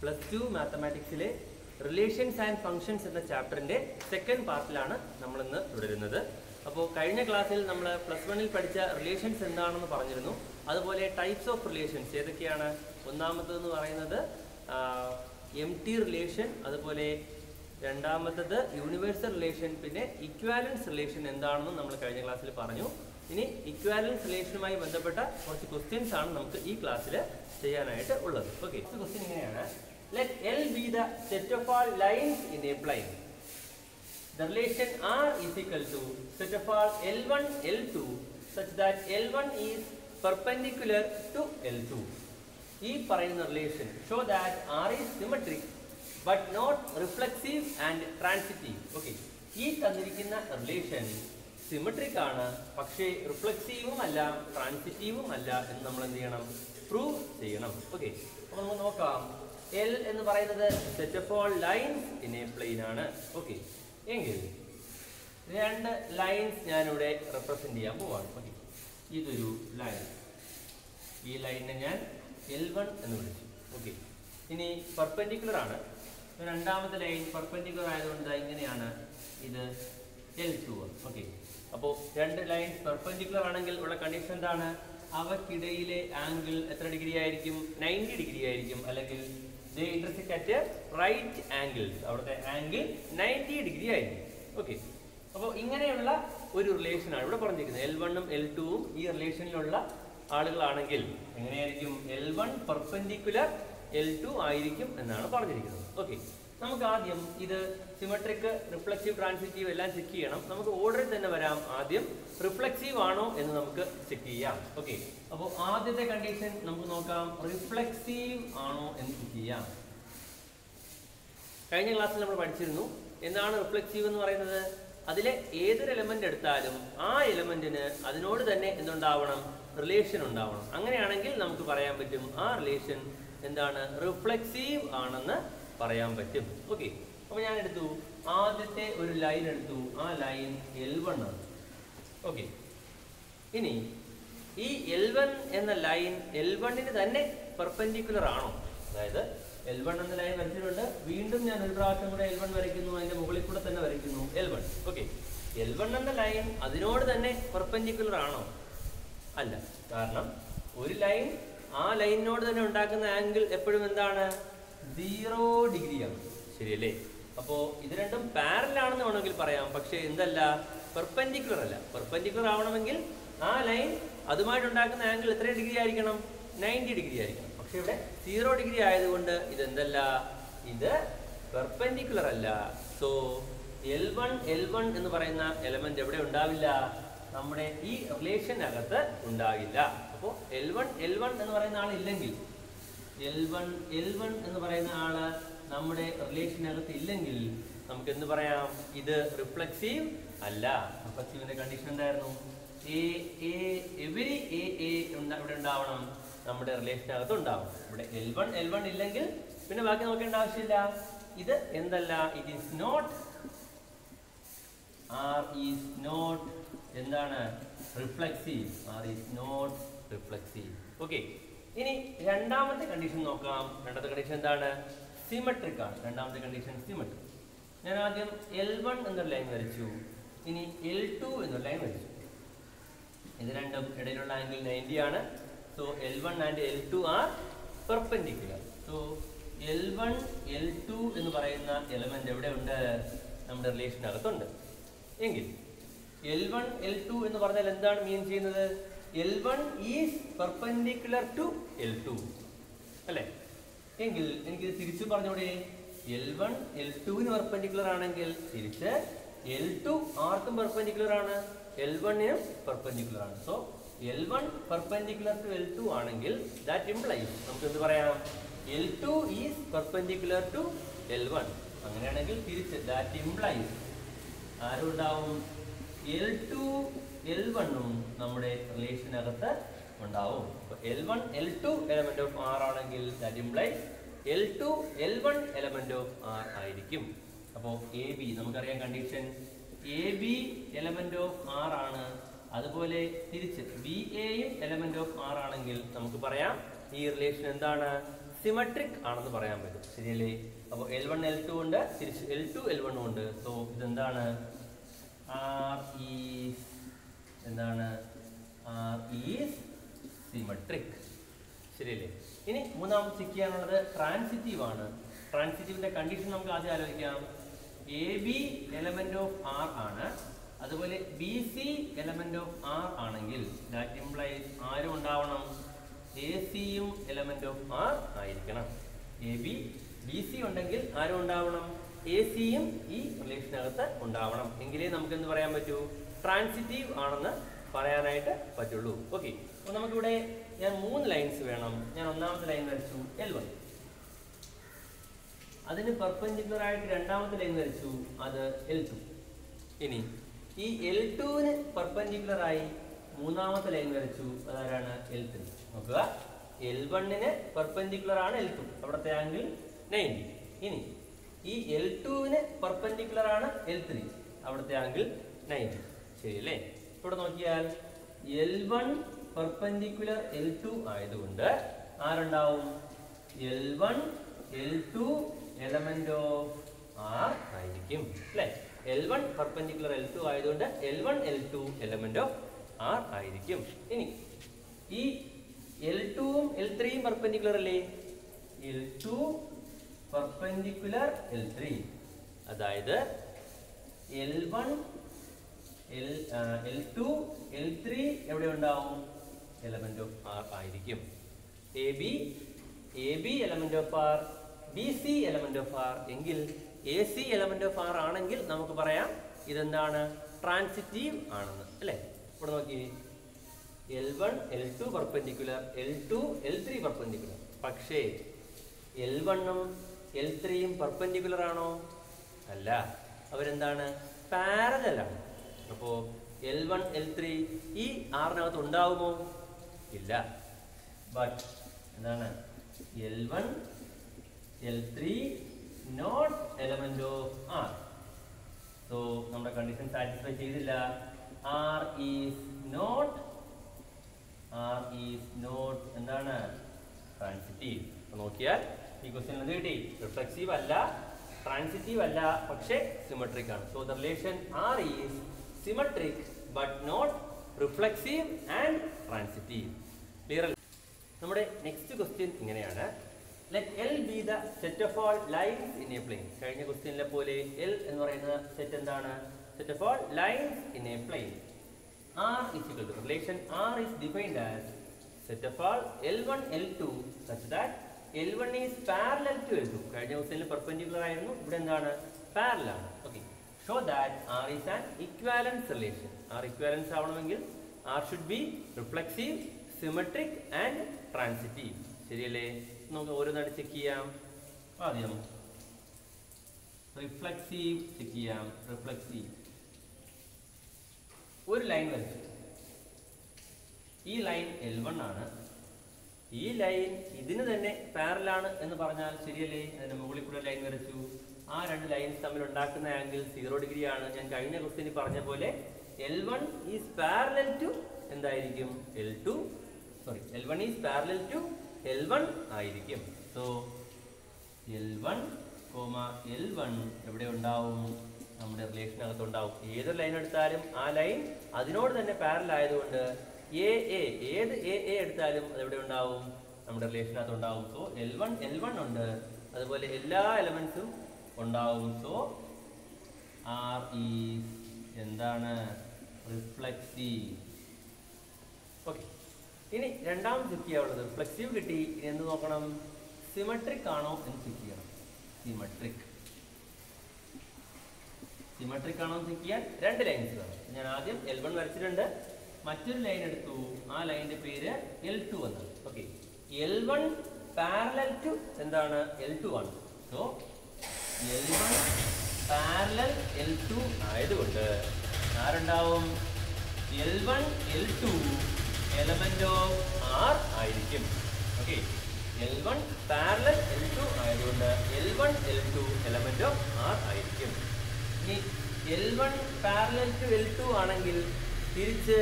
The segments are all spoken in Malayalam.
പ്ലസ് ടു മാത്തമാറ്റിക്സിലെ റിലേഷൻസ് ആൻഡ് ഫങ്ഷൻസ് എന്ന ചാപ്റ്ററിന്റെ സെക്കൻഡ് പാർട്ടിലാണ് നമ്മളിന്ന് തുടരുന്നത് അപ്പോൾ കഴിഞ്ഞ ക്ലാസ്സിൽ നമ്മൾ പ്ലസ് വണ്ണിൽ പഠിച്ച റിലേഷൻസ് എന്താണെന്ന് പറഞ്ഞിരുന്നു. അതുപോലെ ടൈപ്സ് ഓഫ് റിലേഷൻസ് ഏതൊക്കെയാണ്? ഒന്നാമത്തേന്ന് പറയുന്നത് എം ടി റിലേഷൻ അതുപോലെ രണ്ടാമത്തത് യൂണിവേഴ്സൽ റിലേഷൻ പിന്നെ ഇക്വാലൻസ് റിലേഷൻ എന്താണെന്ന് നമ്മൾ കഴിഞ്ഞ ക്ലാസ്സിൽ പറഞ്ഞു. ഇനി ഇക്വാലൻസ് റിലേഷനുമായി ബന്ധപ്പെട്ട കുറച്ച് ക്വസ്റ്റ്യൻസ് ആണ് നമുക്ക് ഈ ക്ലാസ്സിൽ ചെയ്യാനായിട്ട് ഉള്ളത്. ഓക്കെ ക്വസ്റ്റ്യൻ ഇങ്ങനെയാണ്. Let L be the set of all lines in a plane The relation R is equal to one of all L1, L2 such that L1 is perpendicular to L2. ഈ പറയുന്ന relation show that R is symmetric but not reflexive and transitive okay ഈ തന്നിരിക്കുന്ന റിലേഷൻ സിമെട്രിക് ആണ് പക്ഷേ റിഫ്ലക്സീവും അല്ല ട്രാൻസിറ്റീവും അല്ല എന്ന് നമ്മൾ എന്ത് ചെയ്യണം? പ്രൂവ് ചെയ്യണം. ഓക്കെ അപ്പോൾ നമുക്ക് നോക്കാം. എൽ എന്ന് പറയുന്നത് set of all lines in a plane ആണ്. ഓക്കെ എങ്കിൽ രണ്ട് ലൈൻസ് ഞാനിവിടെ റെപ്രസെന്റ് ചെയ്യാൻ പോവാണ്. ഓക്കെ ഇതൊരു ലൈൻ ഈ ലൈനിനെ ഞാൻ എൽ വൺ എന്ന് വിളിച്ചു. ഓക്കെ ഇനി പെർപെൻഡിക്കുലർ ആണ്. രണ്ടാമത്തെ ലൈൻ പെർപെൻഡിക്കുലർ ആയതുകൊണ്ട് എങ്ങനെയാണ് ഇത് എൽ ടു ഓക്കെ അപ്പോൾ രണ്ട് ലൈൻസ് പെർപെൻഡിക്കുലർ ആണെങ്കിൽ ഉള്ള കണ്ടീഷൻ എന്താണ്? അവക്കിടയിലെ ആംഗിൾ എത്ര ഡിഗ്രി ആയിരിക്കും? നയന്റി ഡിഗ്രി ആയിരിക്കും. അല്ലെങ്കിൽ റൈറ്റ് ആംഗിൾസ് അവിടുത്തെ ആംഗിൾ നയന്റി ഡിഗ്രി ആയിരിക്കും. ഓക്കെ അപ്പോൾ ഇങ്ങനെയുള്ള ഒരു റിലേഷനാണ് ഇവിടെ പറഞ്ഞിരിക്കുന്നത്. എൽ വണ്ണും എൽ ടുവും ഈ റിലേഷനിലുള്ള ആളുകളാണെങ്കിൽ എങ്ങനെയായിരിക്കും? L one perpendicular L two ആയിരിക്കും എന്നാണ് പറഞ്ഞിരിക്കുന്നത്. ഓക്കെ നമുക്ക് ആദ്യം ഇത് സിമെട്രിക് റിഫ്ലക്സീവ് ട്രാൻസിറ്റീവ് എല്ലാം ചെക്ക് ചെയ്യണം. നമുക്ക് ഓർഡറിൽ തന്നെ വരാം ആദ്യം. റിഫ്ലക്സീവ് ആണോ എന്ന് നമുക്ക് ചെക്ക് ചെയ്യാം. ഓക്കെ അപ്പോൾ ആദ്യത്തെ കണ്ടീഷൻ നമുക്ക് നോക്കാം. റിഫ്ലക്സീവ് ആണോ എന്ന് ചെക്ക് ചെയ്യാം. കഴിഞ്ഞ ക്ലാസ്സിൽ നമ്മൾ പഠിച്ചിരുന്നു. എന്താണ് റിഫ്ലക്സീവ് എന്ന് പറയുന്നത്? അതിലെ ഏതൊരു എലമെന്റ് എടുത്താലും ആ എലമെന്റിന് അതിനോട് തന്നെ എന്തുണ്ടാവണം? റിലേഷൻ ഉണ്ടാവണം. അങ്ങനെയാണെങ്കിൽ നമുക്ക് പറയാൻ പറ്റും ആ റിലേഷൻ എന്താണ്? റിഫ്ലക്സീവ് ആണെന്ന് പറയാൻ പറ്റും. ഓക്കെ അപ്പൊ ഞാൻ എടുത്തു ആദ്യത്തെ ഒരു ലൈൻ എടുത്തു. ആ ലൈൻ എൽ വൺ ആണ്. ഓക്കെ ഇനി ഈ എൽ വൺ എന്ന ലൈൻ എൽ വണ്ണിന് തന്നെ പെർപെൻഡിക്കുലർ ആണോ? അതായത് എൽ വൺ എന്ന ലൈൻ വരച്ചിട്ടുണ്ട്. വീണ്ടും ഞാൻ ഒരു പ്രാവശ്യം കൂടെ എൽ വൺ വരയ്ക്കുന്നു. അതിന്റെ മുകളിൽ കൂടെ തന്നെ വരയ്ക്കുന്നു L one okay L one എന്ന ലൈൻ അതിനോട് തന്നെ പെർപെൻഡിക്കുലർ ആണോ? അല്ല. കാരണം ഒരു ലൈൻ ആ ലൈനിനോട് തന്നെ ഉണ്ടാക്കുന്ന ആംഗിൾ എപ്പോഴും എന്താണ്? സീറോ ഡിഗ്രിയാണ്. ശരിയല്ലേ? അപ്പോൾ ഇത് രണ്ടും പാരലാണെന്ന് വേണമെങ്കിൽ പറയാം. പക്ഷേ എന്തല്ല പെർപെൻഡിക്കുലർ അല്ല. പെർപെൻഡിക്കുലർ ആവണമെങ്കിൽ ആ ലൈൻ അതുമായിട്ട് ഉണ്ടാക്കുന്ന ആംഗിൾ എത്ര ഡിഗ്രി ആയിരിക്കണം? നയന്റി ഡിഗ്രി ആയിരിക്കണം. പക്ഷെ ഇവിടെ സീറോ ഡിഗ്രി ആയതുകൊണ്ട് ഇതെന്തല്ല? ഇത് പെർപെൻഡിക്കുലർ അല്ല. So L one L one എന്ന് പറയുന്ന എലമെന്റ് എവിടെ ഉണ്ടാവില്ല? നമ്മുടെ ഈ റിലേഷനകത്ത് ഉണ്ടാവില്ല. അപ്പോൾ എൽ വൺ എൽ വൺ എന്ന് പറയുന്ന ആൾ ഇല്ലെങ്കിൽ എൽ വൺ എൽ വൺ എന്ന് പറയുന്ന ആൾ നമ്മുടെ റിലേഷനകത്ത് ഇല്ലെങ്കിൽ നമുക്ക് എന്ത് പറയാം? ഇത് റിഫ്ലക്സീവ് അല്ല. റിഫ്ലക്സീവിന്റെ കണ്ടീഷൻ എന്തായിരുന്നു? എവരി ഇവിടെ ഉണ്ടാവണം. നമ്മുടെ റിലേഷനകത്ത് ഉണ്ടാവും ഇവിടെ എൽ വൺ എൽ വൺ ഇല്ലെങ്കിൽ പിന്നെ ബാക്കി നോക്കേണ്ട ആവശ്യമില്ല? ഇത് എന്തല്ല? It is not R is not എന്താണ്? Reflexive R is not reflexive okay ഇനി രണ്ടാമത്തെ കണ്ടീഷൻ നോക്കാം. രണ്ടാമത്തെ കണ്ടീഷൻ എന്താണ്? സിമെട്രിക് ആണ്. രണ്ടാമത്തെ കണ്ടീഷൻ സിമെട്രിക് ഞാൻ ആദ്യം എൽ വൺ എന്നൊരു ലൈൻ വരച്ചു. ഇനി എൽ ടു എന്നൊരു ലൈൻ വരച്ചു. ഇത് രണ്ടും ഇടയിലുള്ള ആംഗിൾ നയന്റി ആണ്. So L one and L two are perpendicular so L one L two എന്ന് പറയുന്ന എലമെന്റ് എവിടെ ഉണ്ട് നമ്മുടെ റിലേഷനകത്തുണ്ട് എങ്കിൽ എൽ വൺ എൽ ടു എന്ന് പറഞ്ഞാൽ എന്താണ് മീൻ ചെയ്യുന്നത്? L one is perpendicular to L two അല്ലേ? എങ്കിൽ എനിക്ക് തിരിച്ചു പറഞ്ഞൂടെ? എൽ വൺ എൽ ടുവിന് പെർപെൻഡിക്കുലർ ആണെങ്കിൽ തിരിച്ച് എൽ ടു ആർക്കും പെർപെൻഡിക്കുലർ ആണ്? എൽ വണ്ണിനും പെർപെൻഡിക്കുലർ ആണ്. So L one perpendicular to L two ആണെങ്കിൽ ദാറ്റ് ഇംപ്ലൈസ് നമുക്ക് എന്ത് പറയാം? L two is perpendicular to L one അങ്ങനെയാണെങ്കിൽ തിരിച്ച് ദാറ്റ് ഇംപ്ലൈസ് ആരും ഉണ്ടാവും എൽ ടു എൽ വണ്ണും നമ്മുടെ റിലേഷനകത്ത് ഉണ്ടാവും. L one L two element of R ആണെങ്കിൽ that L two L one element of R ആയിരിക്കും. അപ്പോൾ എ ബി നമുക്കറിയാം condition A B element of R ആണ്. അതുപോലെ തിരിച്ച് ബി എയും എലമെന്റ് ഓഫ് ആർ ആണെങ്കിൽ നമുക്ക് പറയാം ഈ റിലേഷൻ എന്താണ്? സിമട്രിക് ആണെന്ന് പറയാൻ പറ്റും. ശരിയല്ലേ? അപ്പോൾ എൽ വൺ എൽ ടു ഉണ്ട് തിരിച്ച് എൽ ടു എൽ വൺ ഉണ്ട്. സോ ഇതെന്താണ്? ആർ ഈസ് എന്താണ്? ആർ ഈസ് സിമട്രിക് ശരിയല്ലേ? ഇനി മൂന്നാമത് ചെക്ക് ചെയ്യാനുള്ളത് ട്രാൻസിറ്റീവ് ആണ്. ട്രാൻസിറ്റീവിന്റെ കണ്ടീഷൻ നമുക്ക് ആദ്യം ആലോചിക്കാം. A B element of R ആണ്. അതുപോലെ B C element of R ആണെങ്കിൽ ദാറ്റ് ഇംപ്ലൈസ് ആരും ഉണ്ടാവണം. എ സിയും എലമെന്റ് ഓഫ് ആർ ആയിരിക്കണം. എ ബി ബി സി ഉണ്ടെങ്കിൽ ആരും ഉണ്ടാവണം. എ സിയും ഈ റിലേഷനകത്ത് ഉണ്ടാവണം. എങ്കിലേ നമുക്ക് എന്ത് പറയാൻ പറ്റൂ? ട്രാൻസിറ്റീവ് ആണെന്ന് പറയാനായിട്ട് പറ്റുള്ളൂ. ഓക്കെ അപ്പോൾ നമുക്കിവിടെ ഞാൻ മൂന്ന് ലൈൻസ് വേണം. ഞാൻ ഒന്നാമത്തെ ലൈൻ വരച്ചു. എൽ വൺ അതിന് പെർപെൻഡിക്കുലർ ആയിട്ട് രണ്ടാമത്തെ ലൈൻ വരച്ചു. അത് എൽ ടു ഇനി ഈ എൽ ടുവിന് പെർപെൻഡിക്കുലർ ആയി മൂന്നാമത്തെ ലൈൻ വരച്ചു. അതാരാണ് എൽ ത്രീ നോക്കുക. എൽ വണ്ണിന് പെർപെൻഡിക്കുലർ ആണ് എൽ ടു അവിടുത്തെ ആംഗിൾ നയന്റി ഇനി ഈ എൽ ടുവിന് പെർപെൻഡിക്കുലർ ആണ് എൽ ത്രീ അവിടുത്തെ ആംഗിൾ നയന്റി ശരിയല്ലേ ഇവിടെ നോക്കിയാൽ L one perpendicular L two ആയതുകൊണ്ട് ആരുണ്ടാവും? L one L two element of R ആയിരിക്കും അല്ലേ? L one perpendicular L two ആയതുകൊണ്ട് L one L two element of R ആയിരിക്കും. ഇനി ഈ എൽ ടുവും എൽ ത്രീയും പെർപെൻഡിക്കുലർ അല്ലേ? L two perpendicular L three അതായത് L one L L two L three എവിടെ ഉണ്ടാവും? എലമെന്റ് ഓഫ് ആർ ആയിരിക്കും. A B A B element of R B C element of R എങ്കിൽ A C element of R ആണെങ്കിൽ നമുക്ക് പറയാം ഇതെന്താണ്? ട്രാൻസിറ്റീവ് ആണെന്ന്. അല്ലേ? ഇവിടെ നോക്കി. L one L two perpendicular L two L three perpendicular പക്ഷേ എൽ വണ്ണും എൽ ത്രീയും പെർപെൻഡിക്കുലർ ആണോ? അല്ല. അവരെന്താണ്? പാരലാണ് അപ്പോൾ എൽ വൺ എൽ ത്രീ ഈ ആറിനകത്ത് ഉണ്ടാവുമോ? ഇല്ല. ബട്ട് എന്താണ്? L one L three not element of R so നമ്മുടെ കണ്ടീഷൻ സാറ്റിസ്ഫൈ ചെയ്തില്ല. R is not R is not എന്താണ്? ട്രാൻസിറ്റീവ് നോക്കിയാൽ ഈ ക്വസ്റ്റ്യൻ എന്ത് കിട്ടി. റിഫ്ലക്സീവ് അല്ല ട്രാൻസിറ്റീവ് അല്ല പക്ഷേ സിമെട്രിക് ആണ്. So the relation R is symmetric but not reflexive and transitive clear നമ്മുടെ നെക്സ്റ്റ് ക്വസ്റ്റ്യൻ ഇങ്ങനെയാണ്. Let L be the set of all lines in a plane കഴിഞ്ഞ ക്വസ്റ്റ്യനിലെ പോലെ എൽ എന്ന് പറയുന്ന സെറ്റ് എന്താണ്? Set of all lines in a plane R is equal to relation R is defined as set of all L one L two such that L one is parallel to L two കഴിഞ്ഞ ക്വസ്റ്റ്യനിൽ പെർപെൻഡിക്കുലർ ആയിരുന്നു. ഇവിടെ എന്താണ്? പാരലാണ് okay show that R is an equivalence relation R equivalence ആവണമെങ്കിൽ R should be reflexive symmetric and transitive ശരിയല്ലേ? നമുക്ക് ഓരോന്നായിട്ട് ചെക്ക് ചെയ്യാം. ആദ്യം റിഫ്ലക്സീവ് ചെക്ക് ചെയ്യാം. റിഫ്ലക്സീവ് ഒരു ലൈൻ വരച്ചു. ഈ ലൈൻ എൽ വൺ ആണ്. ഈ ലൈൻ ഇതിന് തന്നെ പാരലാണ് എന്ന് പറഞ്ഞാൽ ശരിയല്ലേ? അതിന്റെ മുകളിൽ കൂടെ ലൈൻ വരച്ചു. ആ രണ്ട് ലൈൻസ് തമ്മിൽ ഉണ്ടാക്കുന്ന ആംഗിൾ സീറോ ഡിഗ്രി ആണ്. ഞാൻ കഴിഞ്ഞ ക്വസ്റ്റിന് പറഞ്ഞ പോലെ L one is parallel to എന്തായിരിക്കും? L two sorry L one is parallel to L one ആയിരിക്കും. So L one comma L one എവിടെ ഉണ്ടാവും? നമ്മുടെ റിലേഷനകത്ത് ഉണ്ടാവും. ഏതൊരു ലൈൻ എടുത്താലും ആ ലൈൻ അതിനോട് തന്നെ പാരൽ ആയതുകൊണ്ട് എ എ ഏത് എ എ എടുത്താലും അതെവിടെ ഉണ്ടാവും? നമ്മുടെ റിലേഷനകത്ത് ഉണ്ടാവും. So L one L one ഉണ്ട്. അതുപോലെ എല്ലാ എലമെന്റ്സും ഉണ്ടാവും. സോ ആർ ഈസ് എന്താണ്? റിഫ്ലക്സീവ് ഓക്കെ ഇനി രണ്ടാം ചെക്ക് ചെയ്യാനുള്ളത് റിഫ്ലക്സീവ് കിട്ടി. ഇനി എന്ത് നോക്കണം? സിമട്രിക് ആണോ എന്ന് ചെക്ക് ചെയ്യണം. സിമട്രിക് സിമെട്രിക് ആണോ എന്ന് ചെക്ക് ചെയ്യാൻ രണ്ട് ലൈൻസ് വേണം. ഞാൻ ആദ്യം എൽ വൺ വരച്ചിട്ടുണ്ട്. മറ്റൊരു ലൈൻ എടുത്തു. ആ ലൈനിന്റെ പേര് എൽ ടു എന്നാണ്. Okay L one parallel to എന്താണ്? എൽ ടു ആണ്. So L one parallel L two ആയതുകൊണ്ട് ആരുണ്ടാവും? L one L two element of R ആയിരിക്കും. Okay L one parallel L two ആയതുകൊണ്ട് L one L two element of R ആയിരിക്കും. ഇനി L one parallel to L two ആണെങ്കിൽ തിരിച്ച്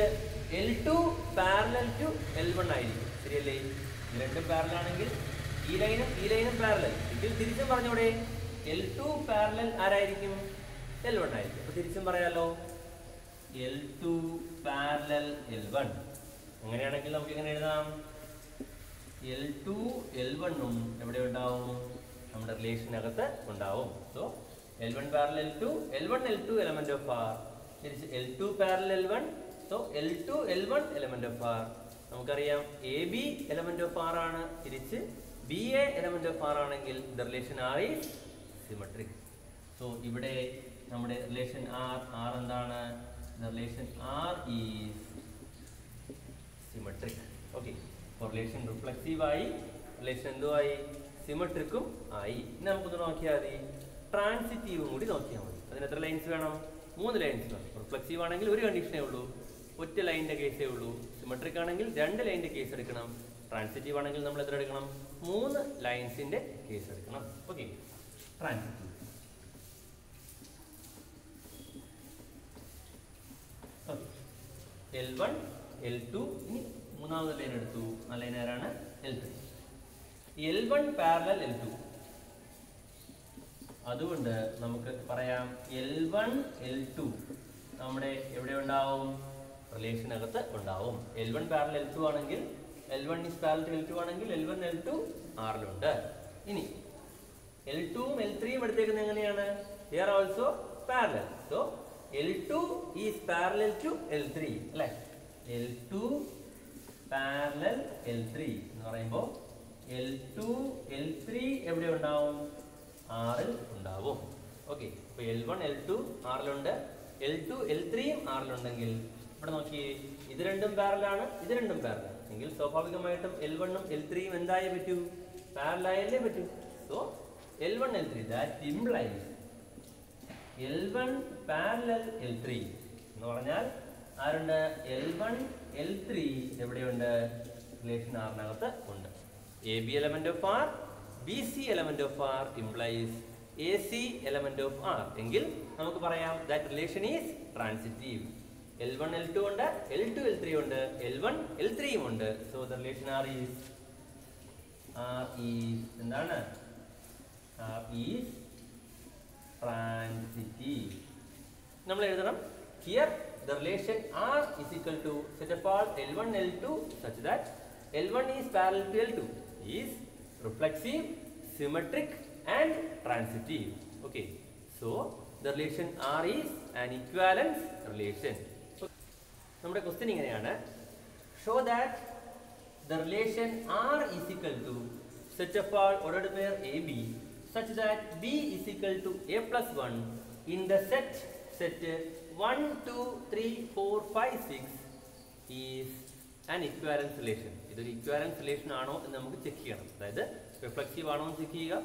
L two parallel to L one ആയിരിക്കും. ശരിയല്ലേ? ഇത് രണ്ടും പാരലാണെങ്കിൽ ഈ ലൈനും ഈ ലൈനും പാരലൽ ഇതിൽ തിരിച്ചും പറഞ്ഞൂടെ. എൽ ടു പാരലൽ ആരായിരിക്കും? എൽ വൺ ആയിരിക്കും. അപ്പൊ തിരിച്ചും പറയാലോ. L two parallel L one അങ്ങനെയാണെങ്കിൽ നമുക്ക് എങ്ങനെ എഴുതാം? എൽ ടു എൽ വണ്ണും എവിടെ ഉണ്ടാവും? നമ്മുടെ റിലേഷനകത്ത് ഉണ്ടാവും. So L one parallel L two L one L two element of R തിരിച്ച് L two parallel L one so L two L one element of R നമുക്കറിയാം a b element of R ആണ്. തിരിച്ച് b a element of R ആണെങ്കിൽ the relation R is symmetric so ഇവിടെ നമ്മുടെ റിലേഷൻ ആർ ആർ എന്താണ്? Relation R is symmetric okay relation reflexive ആയി റിലേഷൻ എന്തുമായി സിമെട്രിക്കും ആയി. ഇനി നമുക്കൊന്ന് നോക്കിയാൽ മതി. ട്രാൻസിറ്റീവും കൂടി നോക്കിയാൽ മതി. അതിന് എത്ര ലൈൻസ് വേണം? മൂന്ന് ലൈൻസ് വേണം. റിഫ്ലക്സീവ് ആണെങ്കിൽ ഒരു കണ്ടീഷനേ ഉള്ളൂ. ഒറ്റ ലൈനിന്റെ കേസേ ഉള്ളൂ. സിമെട്രിക് ആണെങ്കിൽ രണ്ട് ലൈനിന്റെ കേസ് എടുക്കണം. ട്രാൻസിറ്റീവ് ആണെങ്കിൽ നമ്മൾ എത്ര എടുക്കണം? മൂന്ന് ലൈൻസിന്റെ കേസ് എടുക്കണം. Okay transitive L one L two ഇനി മൂന്നാമത് ലൈൻ എടുത്തു. ആ ലൈൻ ആരാണ്? L three L one parallel L two അതുകൊണ്ട് നമുക്ക് പറയാം എൽ വൺ എൽ ടു നമ്മുടെ എവിടെ ഉണ്ടാവും? റിലേഷനകത്ത് ഉണ്ടാവും. L one parallel L two ആണെങ്കിൽ L one is parallel L two ആണെങ്കിൽ എൽ വൺ എൽ ടു ആറിലുണ്ട് ഇനി എൽ ടുവും എൽ ത്രീയും എടുത്തേക്കുന്നത് എങ്ങനെയാണ്? Here also parallel so L two is parallel to L three അല്ലെ? L two parallel L three എന്ന് പറയുമ്പോൾ എൽ ടു എൽ ത്രീ എവിടെ ഉണ്ടാവും? ആറിൽ ഉണ്ടാവും. ഓക്കെ അപ്പൊ എൽ വൺ എൽ ടു ആറിലുണ്ട് എൽ ടു എൽ ത്രീയും ആറിലുണ്ടെങ്കിൽ ഇവിടെ നോക്കി ഇത് രണ്ടും പാരലാണ് ഇത് രണ്ടും പാരലാണ് എങ്കിൽ സ്വാഭാവികമായിട്ടും എൽ വണ്ണും എൽ ത്രീയും എന്തായേ പറ്റൂ? പാരലായല്ലേ പറ്റൂ. So L one L three that implies L one parallel L three എന്ന് പറഞ്ഞാൽ ആരുണ്ട്? എൽ വൺ എൽ ത്രീ എവിടെയുണ്ട്? റിലേഷൻ ആറിനകത്ത് ഉണ്ട്. A B element of R B C element of R implies A C element of R എങ്കിൽ നമുക്ക് പറയാം that relation is transitive L one L two ഉണ്ട്. എൽ ടു എൽ ത്രീ ഉണ്ട്. എൽ വൺ എൽ ത്രീയും ഉണ്ട്. So the relation R is R is എന്താണ്? ആർ ഈസ് ട്രാൻസിറ്റീവ് നമ്മൾ എഴുതണം here the relation R is equal to set of all L one L two such that L one is parallel to L two is reflexive symmetric and transitive okay so the relation R is an equivalence relation നമ്മുടെ ക്വസ്റ്റ്യൻ ഇങ്ങനെയാണ്. Show that the relation R is equal to set of all ordered pair AB such that B is equal to A plus 1 in the set set 1, 2, 3, 4, 5, 6 is an equivalence relation. ഇതൊരു ഇക്വാലൻസ് റിലേഷൻ ആണോ എന്ന് നമുക്ക് ചെക്ക് ചെയ്യണം. അതായത് റിഫ്ലക്സീവ് ആണോ എന്ന് ചെക്ക് ചെയ്യുക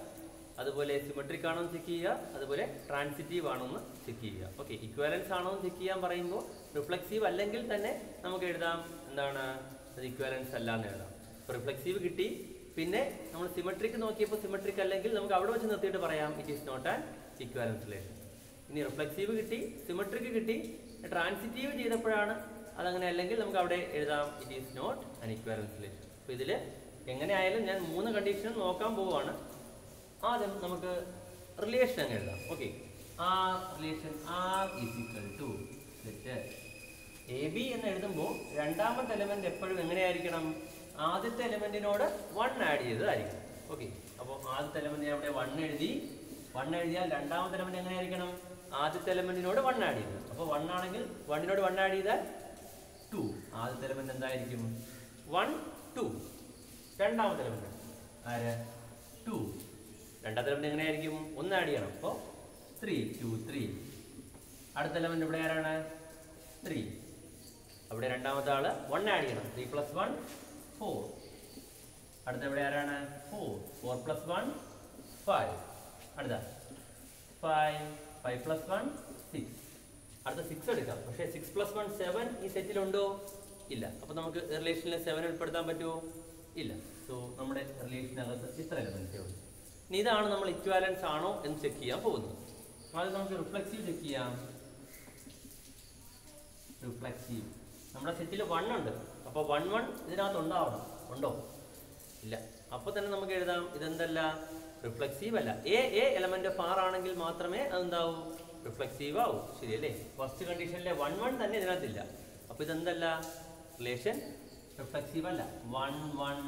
അതുപോലെ സിമെട്രിക് ആണോ എന്ന് ചെക്ക് ചെയ്യുക അതുപോലെ ട്രാൻസിറ്റീവ് ആണോ എന്ന് ചെക്ക് ചെയ്യുക. ഓക്കെ ഇക്വാലൻസ് ആണോ എന്ന് ചെക്ക് ചെയ്യാൻ പറയുമ്പോൾ റിഫ്ലക്സീവ് അല്ലെങ്കിൽ തന്നെ നമുക്ക് എഴുതാം എന്താണ്? അത് ഇക്വാലൻസ് അല്ല എന്ന് എഴുതാം. അപ്പോൾ റിഫ്ലക്സീവ് കിട്ടി പിന്നെ നമ്മൾ സിമെട്രിക് നോക്കിയപ്പോൾ സിമെട്രിക് അല്ലെങ്കിൽ നമുക്ക് അവിടെ വെച്ച് നിർത്തിയിട്ട് പറയാം it is not an equivalence relation ഇനി റിഫ്ലക്സീവ് കിട്ടി സിമെട്രിക് കിട്ടി ട്രാൻസിറ്റീവ് ചെയ്തപ്പോഴാണ് അതങ്ങനെ അല്ലെങ്കിൽ നമുക്ക് അവിടെ എഴുതാം it is not an equivalence relation അപ്പോൾ ഇതിൽ എങ്ങനെയായാലും ഞാൻ മൂന്ന് കണ്ടീഷനും നോക്കാൻ പോവുകയാണ് ആദ്യം നമുക്ക് റിലേഷൻ അങ്ങ് എഴുതാം. Okay R relation R is equal to A B എന്ന് എഴുതുമ്പോൾ രണ്ടാമത്തെ എലമെന്റ് എപ്പോഴും എങ്ങനെയായിരിക്കണം? ആദ്യത്തെ എലമെന്റിനോട് വൺ ആഡ് ചെയ്തതായിരിക്കും. ഓക്കെ അപ്പോൾ ആദ്യത്തെ എലമെന്റ് ഞാൻ ഇവിടെ വൺ എഴുതി. വൺ എഴുതിയാൽ രണ്ടാമത്തെ എലമെന്റ് എങ്ങനെയായിരിക്കണം? ആദ്യത്തെ എലമെന്റിനോട് വൺ ആഡ് ചെയ്തു. അപ്പോൾ വൺ ആണെങ്കിൽ വണ്ണിനോട് വൺ ആഡ് ചെയ്താൽ ടു ആദ്യത്തെ എലമെന്റ് എന്തായിരിക്കും? വൺ ടു രണ്ടാമത്തെ എലമെന്റ് ആര്? ടു രണ്ടാമത്തെ എലമെന്റ് എങ്ങനെയായിരിക്കും? ഒന്ന് ആഡ് ചെയ്യണം. അപ്പോൾ ത്രീ ടു ത്രീ അടുത്ത എലമെന്റ് ഇവിടെ ആരാണ്? ത്രീ അവിടെ രണ്ടാമത്തെ ആൾ വൺ ആഡ് ചെയ്യണം. ത്രീ പ്ലസ് വൺ ഫോർ അടുത്ത ഇവിടെ ആരാണ്? Four four plus one five അടുത്ത. Five five plus one six അടുത്ത സിക്സ് എടുക്കാം. പക്ഷേ സിക്സ് പ്ലസ് വൺ സെവൻ ഈ സെറ്റിലുണ്ടോ ഇല്ല. അപ്പോൾ നമുക്ക് റിലേഷനിൽ സെവൻ ഉൾപ്പെടുത്താൻ പറ്റുമോ? ഇല്ല. സോ നമ്മുടെ റിലേഷനകത്ത് ഇത്ര എലമെന്റേ ഉള്ളൂ ഇതാണ് നമ്മൾ ഇക്വാലൻസ് ആണോ എന്ന് ചെക്ക് ചെയ്യാൻ പോകുന്നത്. ആദ്യം നമുക്ക് റിഫ്ലക്സീവ് ചെക്ക് ചെയ്യാം. റിഫ്ലക്സീവ് നമ്മുടെ സെറ്റിൽ വൺ ഉണ്ട്. അപ്പോൾ വൺ വൺ ഇതിനകത്ത് ഉണ്ടാവണം. ഉണ്ടോ? ഇല്ല. അപ്പോൾ തന്നെ നമുക്ക് എഴുതാം. ഇതെന്തല്ല? റിഫ്ലക്സീവ് അല്ല. A A element of R ആണെങ്കിൽ മാത്രമേ അതെന്താവൂ? റിഫ്ലക്സീവ് ആവും. ശരിയല്ലേ? ഫസ്റ്റ് കണ്ടീഷനിലെ വൺ വൺ തന്നെ ഇതിനകത്തില്ല. അപ്പോൾ ഇതെന്തല്ല? റിലേഷൻ റിഫ്ലക്സീവ് അല്ല. One one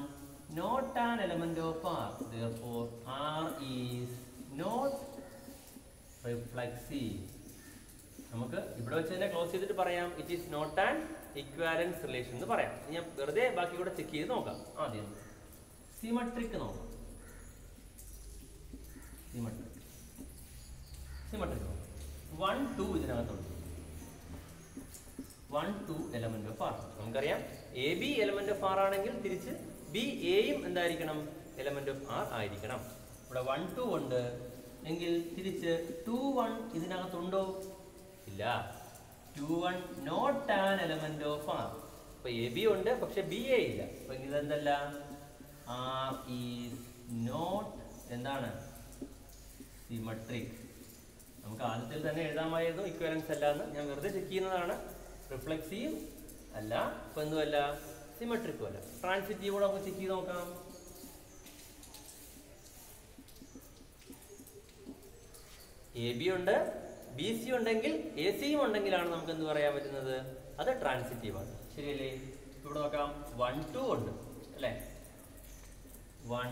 not an element of R therefore R is not reflexive നമുക്ക് ഇവിടെ വെച്ച് തന്നെ ക്ലോസ് ചെയ്തിട്ട് പറയാം. It is not an equivalence relation എന്ന് പറയാം. ഞാൻ വെറുതെ ബാക്കി കൂടെ ചെക്ക് ചെയ്ത് നോക്കാം. ആദ്യം സിമട്രിക് നോക്കാം. സിമട്രിക് സിമട്രിക് വൺ ടു ഇതിനകത്തുണ്ട്. One two element of R നമുക്കറിയാം. A B element of R ആണെങ്കിൽ തിരിച്ച് ബി എയും എന്തായിരിക്കണം? എലമെന്റ് ഓഫ് ആർ ആയിരിക്കണം. ഇവിടെ വൺ ടു ഉണ്ട്. എങ്കിൽ തിരിച്ച് ടു വൺ ഇതിനകത്തുണ്ടോ? ഇല്ല. Two one not an element of R. അപ്പൊ എ ബി ഉണ്ട് പക്ഷെ ബി എ ഇല്ല. അപ്പൊ ഇതെന്തല്ല? ആർ ഈസ് നോട്ട് എന്താണ്? സിമട്രിക്. നമുക്ക് ആദ്യത്തിൽ തന്നെ എഴുതാമായിരുന്നു ഇക്വലൻസ് അല്ല എന്ന് ഞാൻ വെറുതെ ചെക്ക് ചെയ്യുന്നതാണ്. റിഫ്ലക്സീവ് അല്ല ഇപ്പൊ എന്തുമല്ല? സിമട്രിക്കും അല്ല ട്രാൻസിറ്റീവ് കൂടെ നമുക്ക് ചെക്ക് ചെയ്ത് നോക്കാം. എ ബി ഉണ്ട് ബി സി ഉണ്ടെങ്കിൽ എ സിയും ഉണ്ടെങ്കിലാണ് നമുക്ക് എന്ത് പറയാൻ പറ്റുന്നത്? അത് ട്രാൻസിറ്റീവ് ആണ്. ശരിയല്ലേ? ഇവിടെ നോക്കാം. വൺ ടു ഉണ്ട്. അല്ലേ? വൺ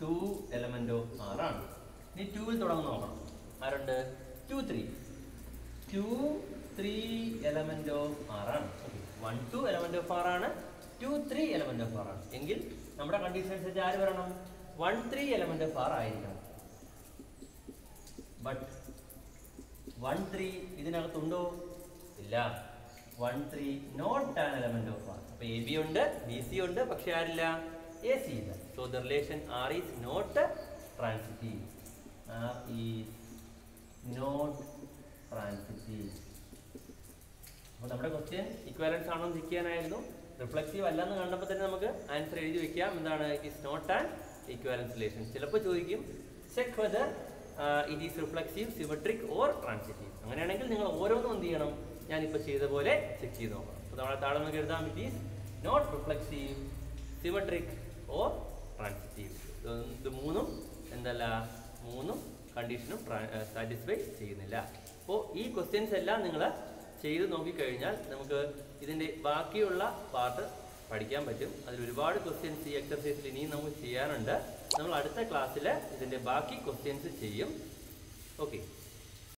ടു എലമെന്റ് ഓഫ് ആറാണ് ഇനി ടൂവിൽ തുടങ്ങുന്ന നോക്കണം. ആരുണ്ട്? Two three two three element of ആറാണ് വൺ ടു എലമെന്റ് ഓഫ് ആറാണ് ടു ത്രീ എലമെന്റ് ഓഫ് ആറാണ് എങ്കിൽ നമ്മുടെ കണ്ടീഷൻ അനുസരിച്ച് ആര് വരണം? One three element of R ആയിരിക്കണം. ബട്ട് വൺ ത്രീ ഇതിനകത്തുണ്ടോ? ഇല്ല. One three not an element of R അപ്പൊ എ ബി ഉണ്ട് ബി സി ഉണ്ട് പക്ഷെ ആരില്ല? എ സി ഇല്ല. So the relation R is not transitive R is not transitive അപ്പോൾ നമ്മുടെ ക്വസ്റ്റ്യൻ ഇക്വാലൻസ് ആണോ എന്ന് ചെക്ക് ചെയ്യാനായിരുന്നു. റിഫ്ലക്സീവ് അല്ലെന്ന് കണ്ടപ്പോൾ തന്നെ നമുക്ക് ആൻസർ എഴുതി വെക്കാം. എന്താണ്? It is not an equivalence relation ചിലപ്പോൾ ചോദിക്കും check whether it is reflexive symmetric or transitive അങ്ങനെയാണെങ്കിൽ നിങ്ങൾ ഓരോന്നും എന്ത് ചെയ്യണം? ഞാനിപ്പോൾ ചെയ്ത പോലെ ചെക്ക് ചെയ്ത് നോക്കണം. അപ്പോൾ നമ്മളെ താഴെ നമുക്ക് എഴുതാം. It is not reflexive symmetric or transitive ഇത് മൂന്നും എന്തല്ല? മൂന്നും കണ്ടീഷനും സാറ്റിസ്ഫൈ ചെയ്യുന്നില്ല. അപ്പോൾ ഈ ക്വസ്റ്റ്യൻസ് എല്ലാം നിങ്ങൾ ചെയ്ത് നോക്കിക്കഴിഞ്ഞാൽ നമുക്ക് ഇതിന്റെ ബാക്കിയുള്ള പാർട്ട് പഠിക്കാൻ പറ്റും. അതിൽ ഒരുപാട് ക്വസ്റ്റ്യൻസ് ഈ എക്സർസൈസിൽ ഇനിയും നമുക്ക് ചെയ്യാനുണ്ട്. നമ്മൾ അടുത്ത ക്ലാസ്സിൽ ഇതിന്റെ ബാക്കി ക്വസ്റ്റ്യൻസ് ചെയ്യും. ഓക്കെ